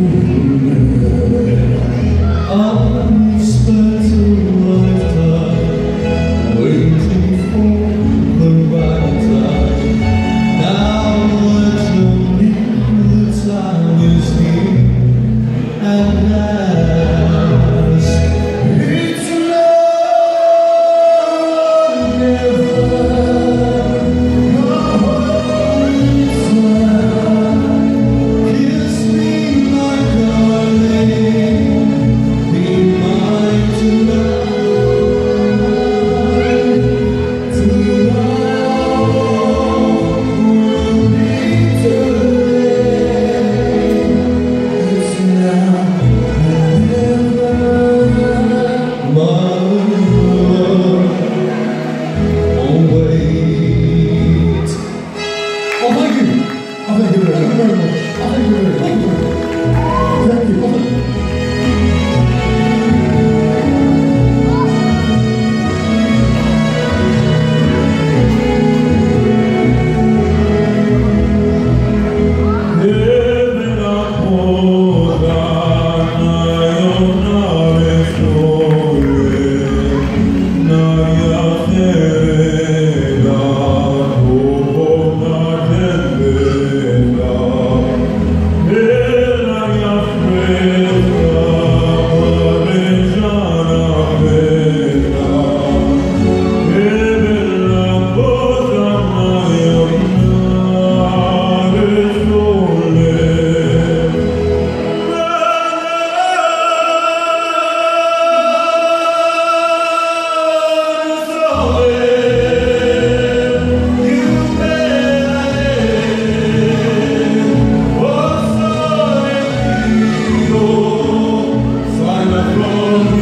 Amen. Senhor.